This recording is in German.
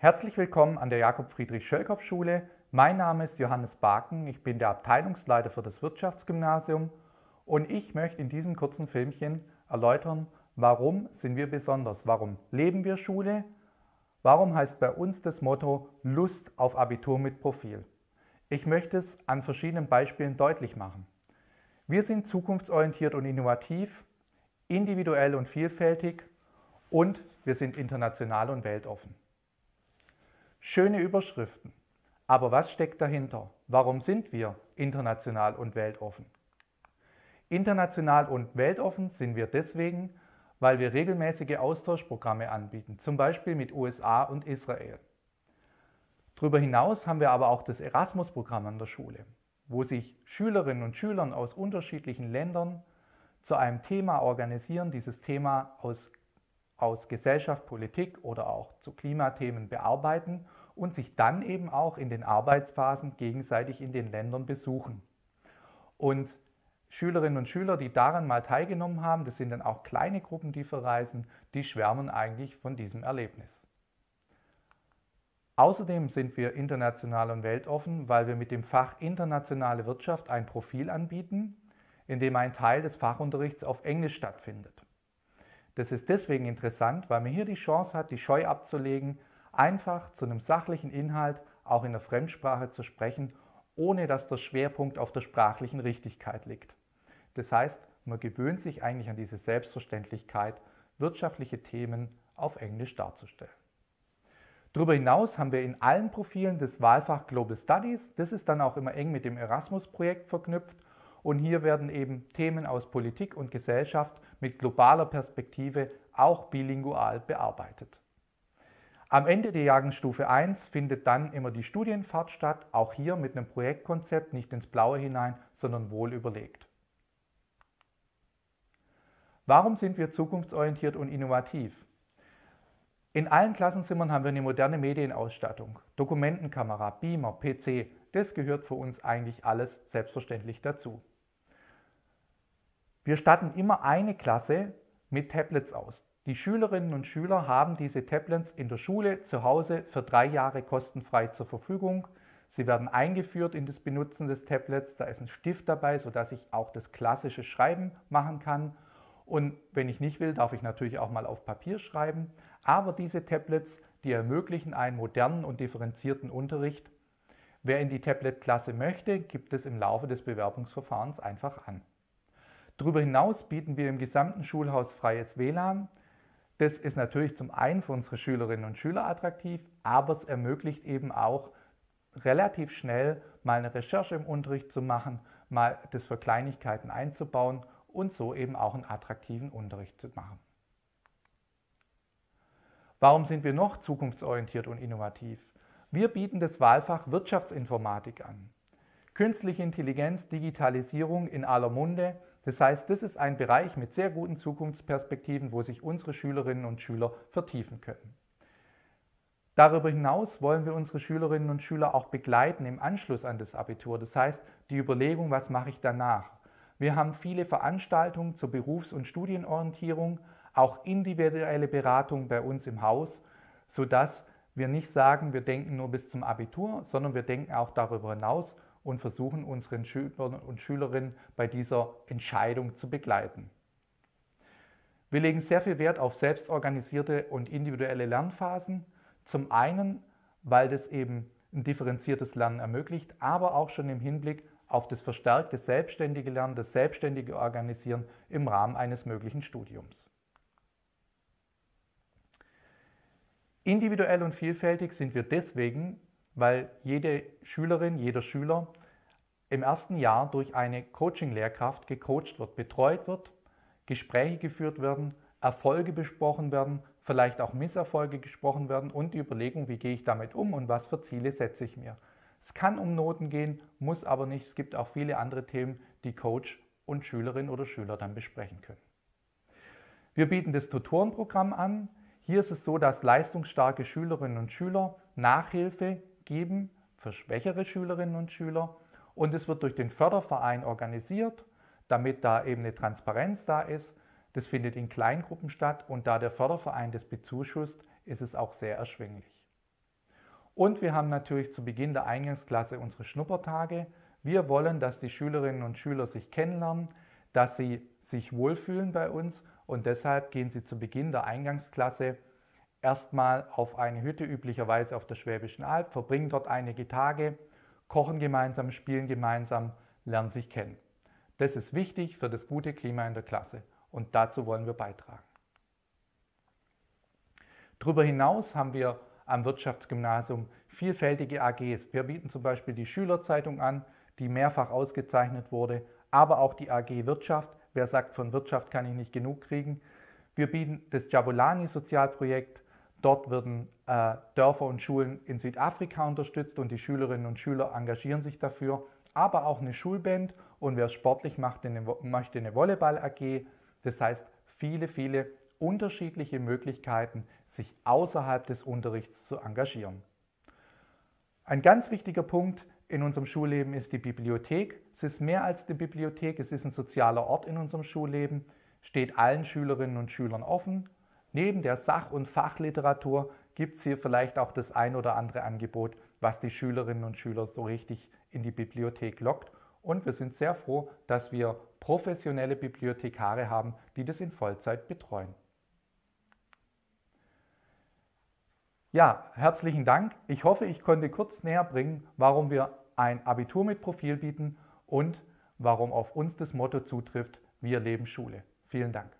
Herzlich willkommen an der Jakob-Friedrich-Schöllkopf-Schule. Mein Name ist Johannes Baken, ich bin der Abteilungsleiter für das Wirtschaftsgymnasium und ich möchte in diesem kurzen Filmchen erläutern, warum sind wir besonders, warum leben wir Schule, warum heißt bei uns das Motto Lust auf Abitur mit Profil. Ich möchte es an verschiedenen Beispielen deutlich machen. Wir sind zukunftsorientiert und innovativ, individuell und vielfältig und wir sind international und weltoffen. Schöne Überschriften. Aber was steckt dahinter? Warum sind wir international und weltoffen? International und weltoffen sind wir deswegen, weil wir regelmäßige Austauschprogramme anbieten, zum Beispiel mit USA und Israel. Darüber hinaus haben wir aber auch das Erasmus-Programm an der Schule, wo sich Schülerinnen und Schüler aus unterschiedlichen Ländern zu einem Thema organisieren, dieses Thema aus, aus Gesellschaft, Politik oder auch zu Klimathemen bearbeiten und sich dann eben auch in den Arbeitsphasen gegenseitig in den Ländern besuchen. Und Schülerinnen und Schüler, die daran mal teilgenommen haben, das sind dann auch kleine Gruppen, die verreisen, die schwärmen eigentlich von diesem Erlebnis. Außerdem sind wir international und weltoffen, weil wir mit dem Fach Internationale Wirtschaft ein Profil anbieten, in dem ein Teil des Fachunterrichts auf Englisch stattfindet. Das ist deswegen interessant, weil man hier die Chance hat, die Scheu abzulegen, einfach zu einem sachlichen Inhalt auch in der Fremdsprache zu sprechen, ohne dass der Schwerpunkt auf der sprachlichen Richtigkeit liegt. Das heißt, man gewöhnt sich eigentlich an diese Selbstverständlichkeit, wirtschaftliche Themen auf Englisch darzustellen. Darüber hinaus haben wir in allen Profilen das Wahlfach Global Studies. Das ist dann auch immer eng mit dem Erasmus-Projekt verknüpft. Und hier werden eben Themen aus Politik und Gesellschaft mit globaler Perspektive auch bilingual bearbeitet. Am Ende der Jahrgangsstufe 1 findet dann immer die Studienfahrt statt, auch hier mit einem Projektkonzept, nicht ins Blaue hinein, sondern wohl überlegt. Warum sind wir zukunftsorientiert und innovativ? In allen Klassenzimmern haben wir eine moderne Medienausstattung, Dokumentenkamera, Beamer, PC. Das gehört für uns eigentlich alles selbstverständlich dazu. Wir statten immer eine Klasse mit Tablets aus. Die Schülerinnen und Schüler haben diese Tablets in der Schule zu Hause für drei Jahre kostenfrei zur Verfügung. Sie werden eingeführt in das Benutzen des Tablets. Da ist ein Stift dabei, sodass ich auch das klassische Schreiben machen kann. Und wenn ich nicht will, darf ich natürlich auch mal auf Papier schreiben. Aber diese Tablets, die ermöglichen einen modernen und differenzierten Unterricht. Wer in die Tablet-Klasse möchte, gibt es im Laufe des Bewerbungsverfahrens einfach an. Darüber hinaus bieten wir im gesamten Schulhaus freies WLAN. Das ist natürlich zum einen für unsere Schülerinnen und Schüler attraktiv, aber es ermöglicht eben auch relativ schnell mal eine Recherche im Unterricht zu machen, mal das für Kleinigkeiten einzubauen und so eben auch einen attraktiven Unterricht zu machen. Warum sind wir noch zukunftsorientiert und innovativ? Wir bieten das Wahlfach Wirtschaftsinformatik an. Künstliche Intelligenz, Digitalisierung in aller Munde das heißt, das ist ein Bereich mit sehr guten Zukunftsperspektiven, wo sich unsere Schülerinnen und Schüler vertiefen können. Darüber hinaus wollen wir unsere Schülerinnen und Schüler auch begleiten im Anschluss an das Abitur. Das heißt, die Überlegung, was mache ich danach? Wir haben viele Veranstaltungen zur Berufs- und Studienorientierung, auch individuelle Beratung bei uns im Haus, sodass wir nicht sagen, wir denken nur bis zum Abitur, sondern wir denken auch darüber hinaus und versuchen unseren Schülern und Schülerinnen bei dieser Entscheidung zu begleiten. Wir legen sehr viel Wert auf selbstorganisierte und individuelle Lernphasen. Zum einen, weil das eben ein differenziertes Lernen ermöglicht, aber auch schon im Hinblick auf das verstärkte selbstständige Lernen, das selbstständige Organisieren im Rahmen eines möglichen Studiums. Individuell und vielfältig sind wir deswegen, weil jede Schülerin, jeder Schüler im ersten Jahr durch eine Coaching-Lehrkraft gecoacht wird, betreut wird, Gespräche geführt werden, Erfolge besprochen werden, vielleicht auch Misserfolge gesprochen werden und die Überlegung, wie gehe ich damit um und was für Ziele setze ich mir. Es kann um Noten gehen, muss aber nicht. Es gibt auch viele andere Themen, die Coach und Schülerin oder Schüler dann besprechen können. Wir bieten das Tutorenprogramm an. Hier ist es so, dass leistungsstarke Schülerinnen und Schüler Nachhilfe geben für schwächere Schülerinnen und Schüler und es wird durch den Förderverein organisiert, damit da eben eine Transparenz da ist. Das findet in Kleingruppen statt und da der Förderverein das bezuschusst, ist es auch sehr erschwinglich. Und wir haben natürlich zu Beginn der Eingangsklasse unsere Schnuppertage. Wir wollen, dass die Schülerinnen und Schüler sich kennenlernen, dass sie sich wohlfühlen bei uns und deshalb gehen sie zu Beginn der Eingangsklasse erstmal auf eine Hütte, üblicherweise auf der Schwäbischen Alb, verbringen dort einige Tage, kochen gemeinsam, spielen gemeinsam, lernen sich kennen. Das ist wichtig für das gute Klima in der Klasse und dazu wollen wir beitragen. Darüber hinaus haben wir am Wirtschaftsgymnasium vielfältige AGs. Wir bieten zum Beispiel die Schülerzeitung an, die mehrfach ausgezeichnet wurde, aber auch die AG Wirtschaft. Wer sagt, von Wirtschaft kann ich nicht genug kriegen? Wir bieten das Jabulani-Sozialprojekt. Dort werden äh, Dörfer und Schulen in Südafrika unterstützt und die Schülerinnen und Schüler engagieren sich dafür. Aber auch eine Schulband und wer sportlich macht, eine, möchte eine Volleyball-AG. Das heißt, viele, viele unterschiedliche Möglichkeiten, sich außerhalb des Unterrichts zu engagieren. Ein ganz wichtiger Punkt in unserem Schulleben ist die Bibliothek. Es ist mehr als die Bibliothek, es ist ein sozialer Ort in unserem Schulleben, steht allen Schülerinnen und Schülern offen. Neben der Sach- und Fachliteratur gibt es hier vielleicht auch das ein oder andere Angebot, was die Schülerinnen und Schüler so richtig in die Bibliothek lockt. Und wir sind sehr froh, dass wir professionelle Bibliothekare haben, die das in Vollzeit betreuen. Ja, herzlichen Dank. Ich hoffe, ich konnte kurz näher bringen, warum wir ein Abitur mit Profil bieten und warum auf uns das Motto zutrifft, wir leben Schule. Vielen Dank.